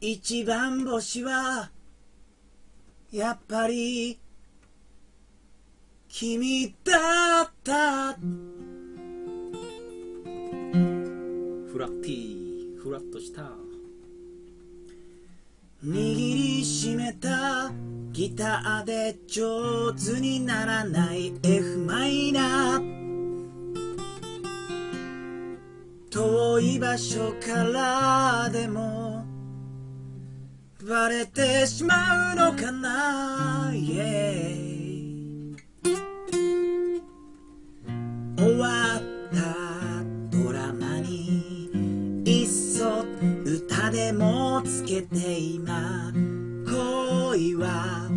一番星はやっぱり君だった。フラッティー。フラッとした。握りしめたギターで上手にならない F マイナー。遠い場所からでもバレてしまうのかな、yeah 終わったドラマにいっそ歌でもつけて今恋は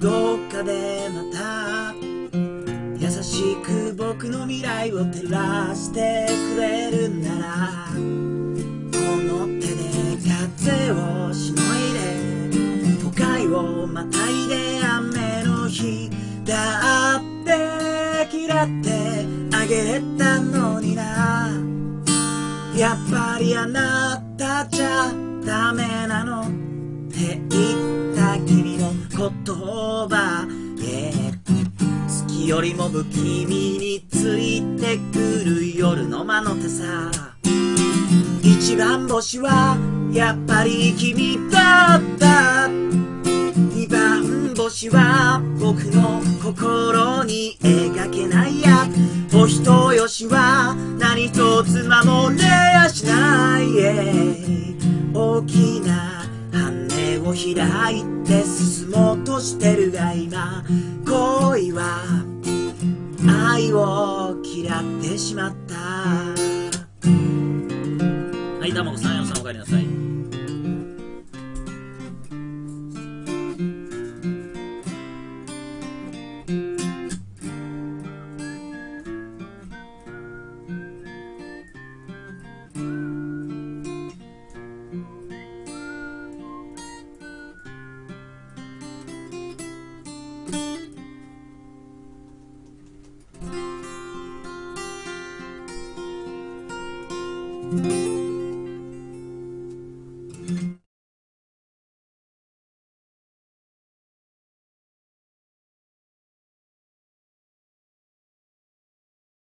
どっかでまた優しく僕の未来を照らしてくれるならこの手で風をしのいで都会をまたいで雨の日だって嫌ってあげれたのにな。やっぱりあなたじゃダメなの。って言った君の言葉、へ月よりも不気味についてくる夜の魔の手さ一番星はやっぱり君だった。二番星は僕の心に描けないや。お人よしは何一つ守れやしない、大きな開いて進もうとしてるが今恋は愛を嫌ってしまった。はい卵さんよさんおかえりなさい「Música